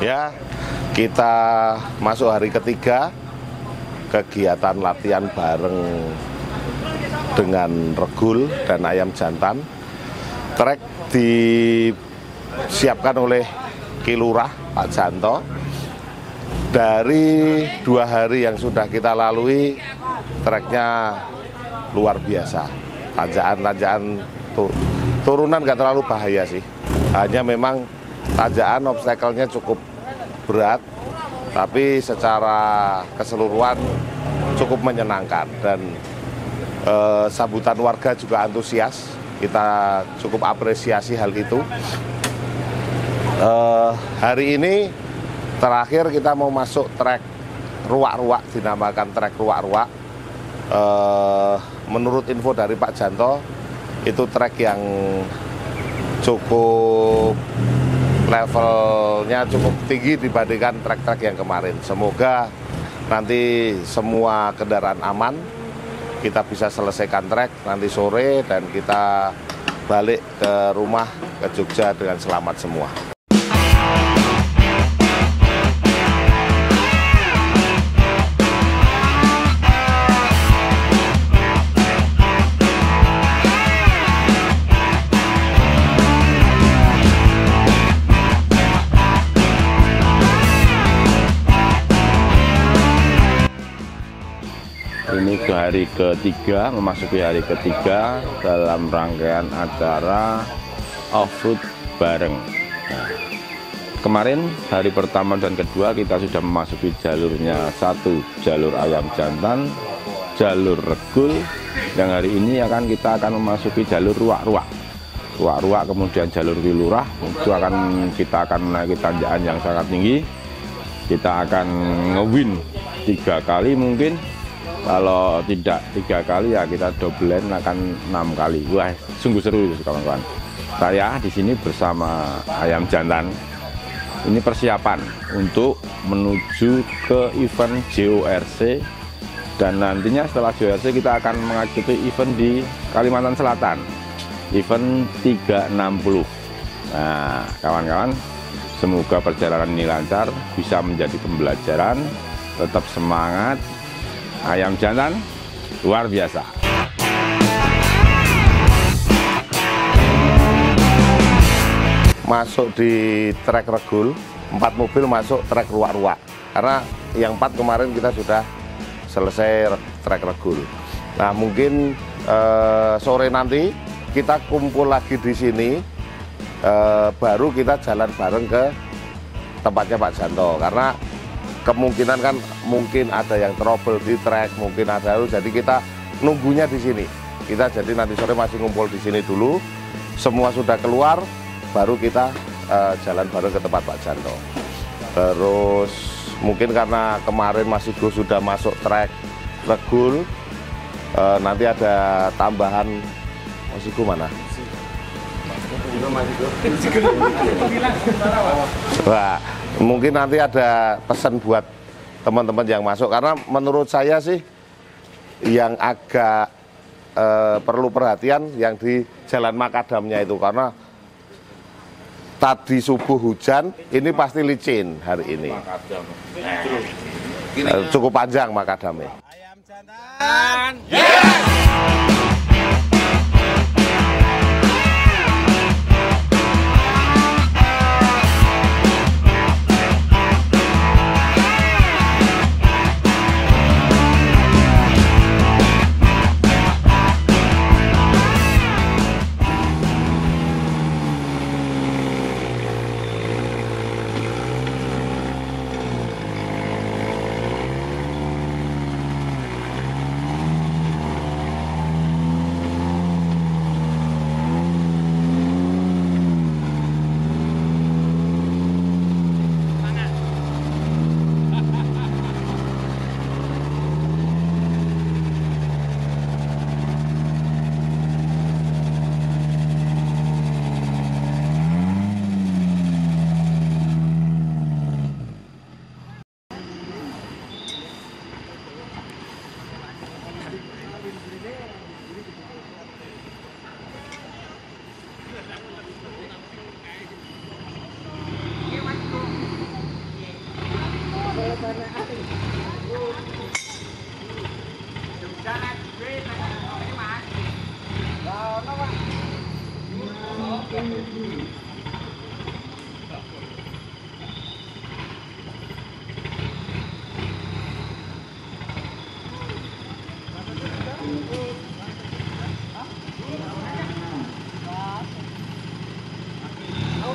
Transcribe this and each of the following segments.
Ya, kita masuk hari ketiga kegiatan latihan bareng dengan regul dan ayam jantan. Trek disiapkan oleh Kilurah Pak Janto. Dari dua hari yang sudah kita lalui, treknya luar biasa. Tanjakan-tanjakan turunan gak terlalu bahaya sih. Hanya memang tanjakan obstacle-nya cukup berat, tapi secara keseluruhan cukup menyenangkan dan eh, sambutan warga juga antusias. Kita cukup apresiasi hal itu. Eh, hari ini terakhir kita mau masuk trek ruak-ruak, dinamakan trek ruak-ruak. Eh, menurut info dari Pak Janto, itu trek yang cukup levelnya cukup tinggi dibandingkan trek-trek yang kemarin. Semoga nanti semua kendaraan aman, kita bisa selesaikan trek nanti sore dan kita balik ke rumah ke Jogja dengan selamat semua. Hari ketiga memasuki hari ketiga dalam rangkaian acara off-road bareng. Nah, kemarin hari pertama dan kedua kita sudah memasuki jalurnya. Satu jalur ayam jantan jalur regul. Yang hari ini akan kita akan memasuki jalur ruak-ruak. Ruak-ruak kemudian jalur wilurah itu akan kita akan menaiki tanjakan yang sangat tinggi. Kita akan ngewin tiga kali mungkin kalau tidak tiga kali ya kita doblen akan enam kali. Wah sungguh seru kawan-kawan. Saya di sini bersama ayam jantan. Ini persiapan untuk menuju ke event JORC dan nantinya setelah JORC kita akan mengikuti event di Kalimantan Selatan. Event 360 nah kawan-kawan semoga perjalanan ini lancar bisa menjadi pembelajaran tetap semangat ayam jantan luar biasa. Masuk di trek regul, empat mobil masuk trek ruak-ruak. Karena yang empat kemarin kita sudah selesai trek regul. Nah mungkin eh, sore nanti kita kumpul lagi di sini, eh, baru kita jalan bareng ke tempatnya Pak Janto. Karena kemungkinan kan mungkin ada yang trouble di trek, mungkin ada jadi kita nunggunya di sini. Kita jadi nanti sore masih ngumpul di sini dulu. Semua sudah keluar, baru kita uh, jalan bareng ke tempat Pak Janto. Terus mungkin karena kemarin masih Gus sudah masuk trek regul, uh, nanti ada tambahan masih mana? Wah, mungkin nanti ada pesan buat teman-teman yang masuk karena menurut saya sih yang agak eh, perlu perhatian yang di Jalan Makadamnya itu karena tadi subuh hujan ini pasti licin hari ini. Eh, cukup panjang makadamnya. Ayam jantan.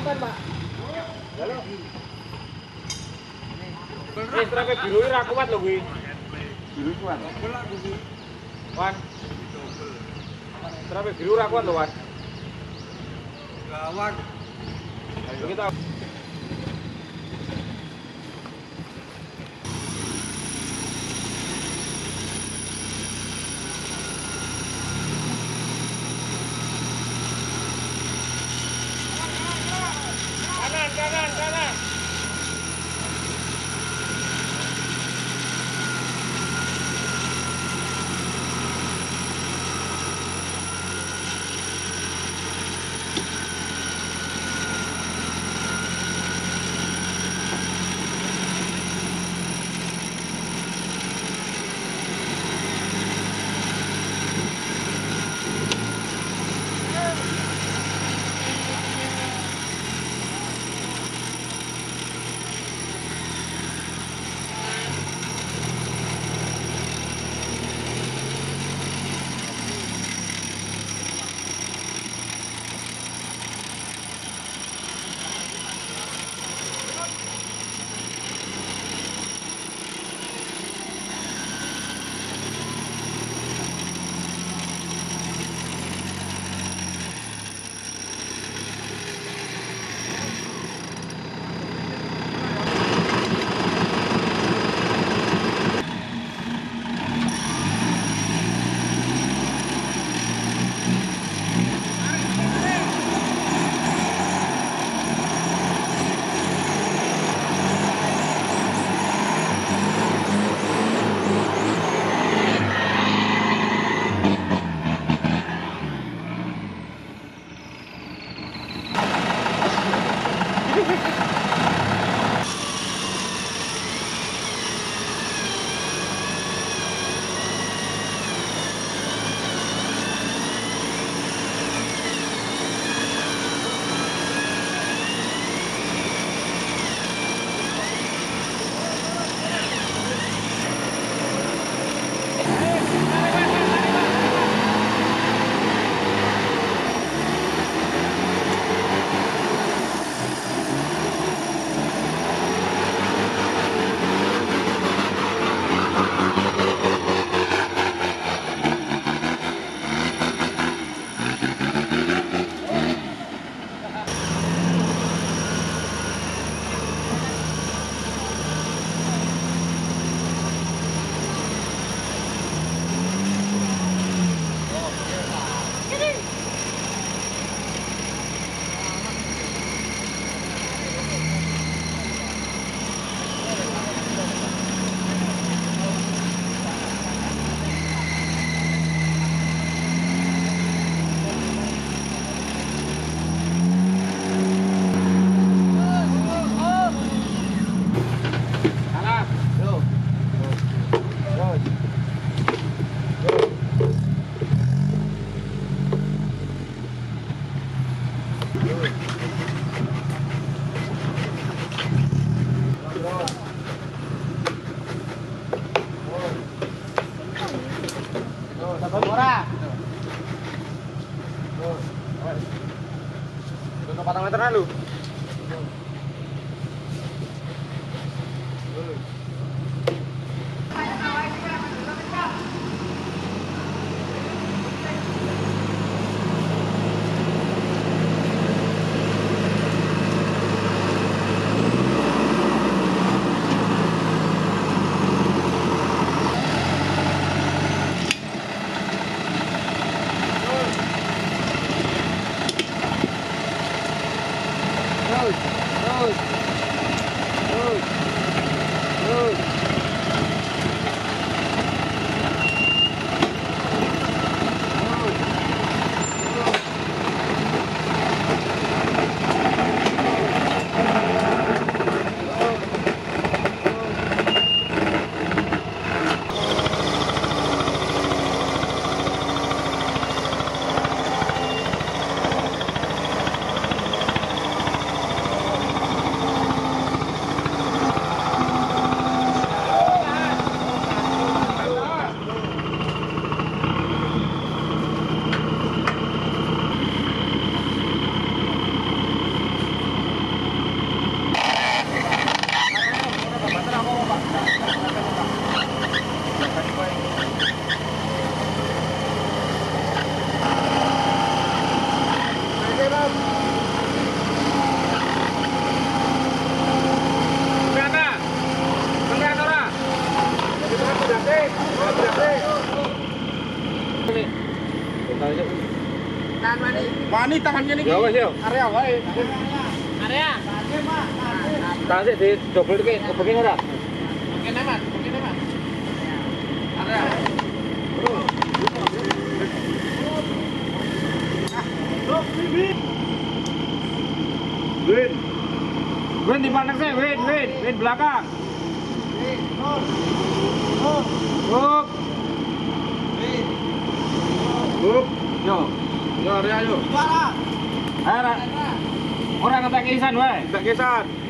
Yeah! Eh, strape biru ini kuat lho kuwi. Biru kuat. Wan. Strape biru kuat lho, Wan. Gawat. Ayo kita Ya yo. Area wae. Area. Di double iki, kepengin ora? Kepengin Mas, kepengin Mas. Area. Win. Win di mana sih? Win, win, win belakang. Up. Up. Yo. Yo, area yo. Ra. Orang ngetek kisan wae. Ngetek kisan.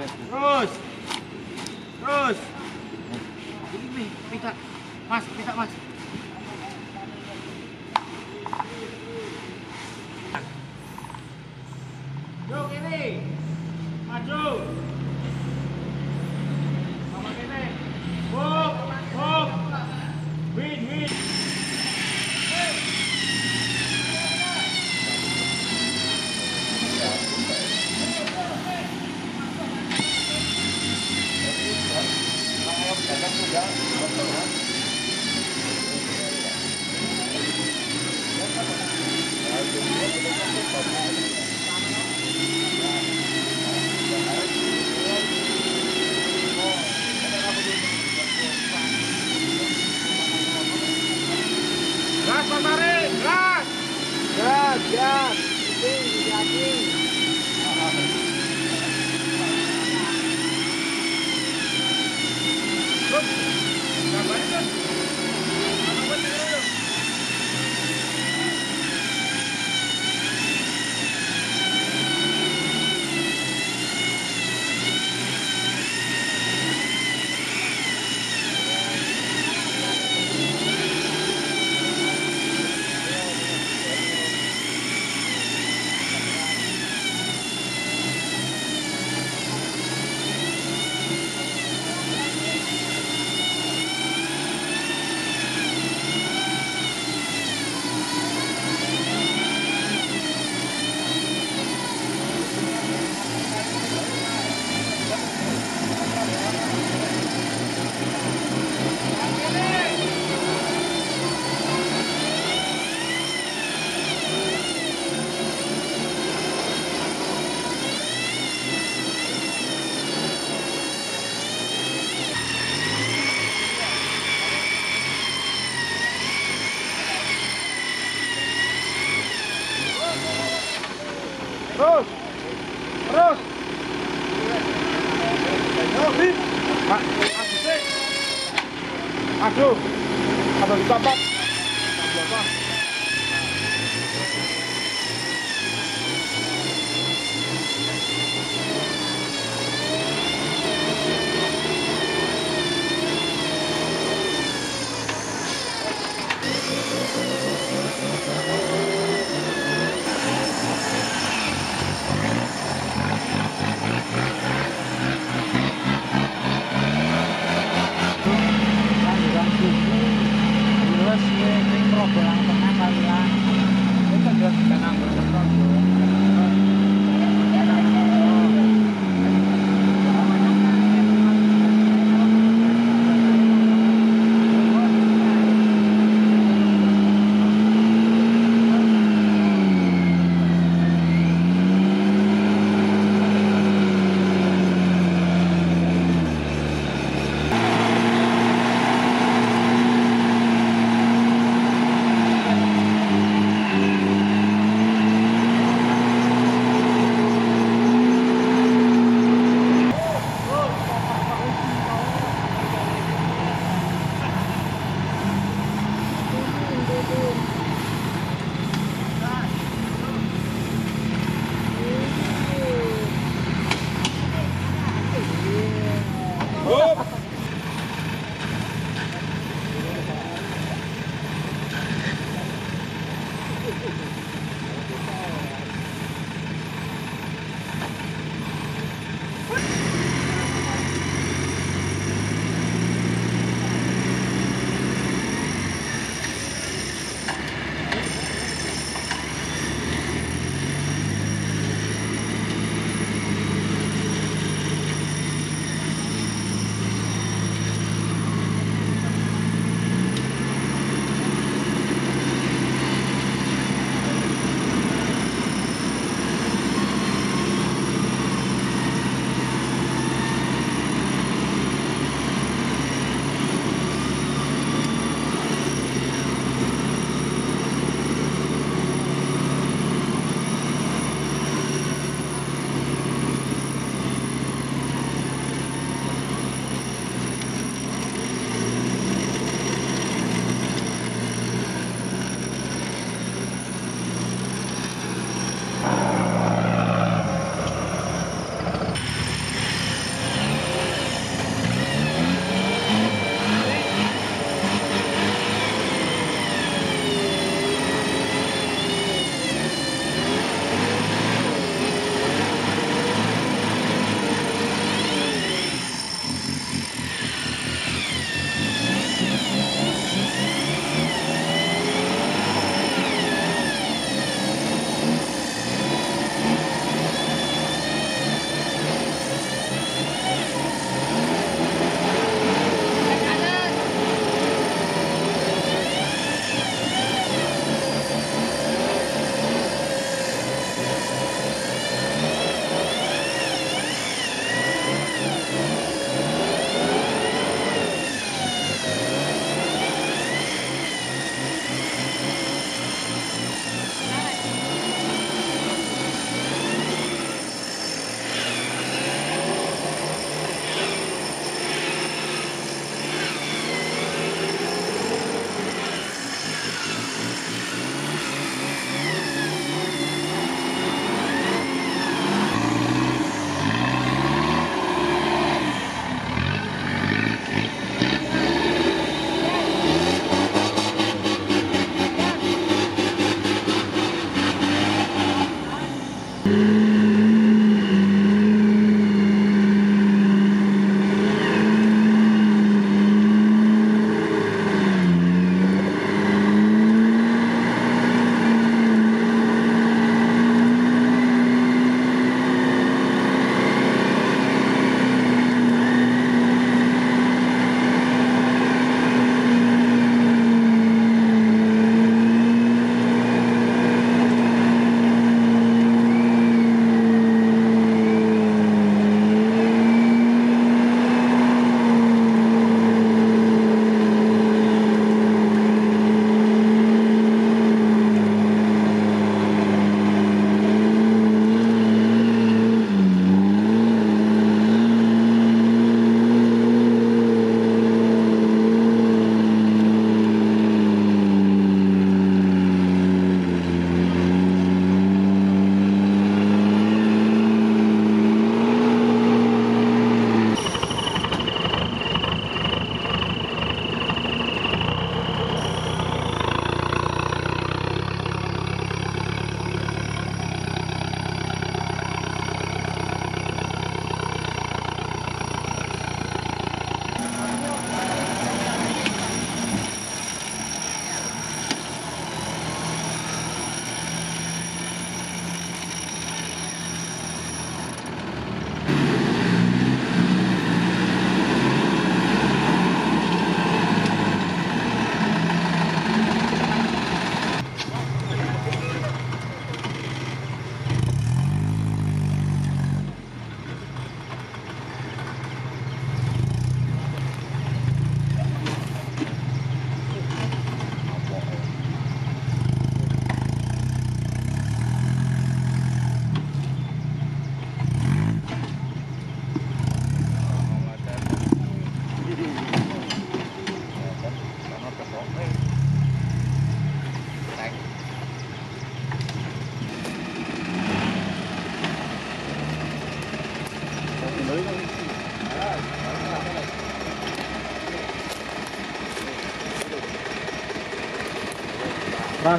Terus. Terus. Ini pita. Mas, pita Mas. Terus. Terus. Terus. Aduh.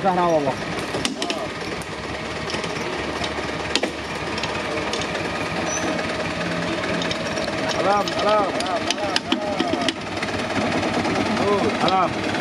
Nazaraovo. Alarm, alarm, alarm, alarm. Good, alarm.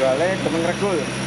Gale, temen regul.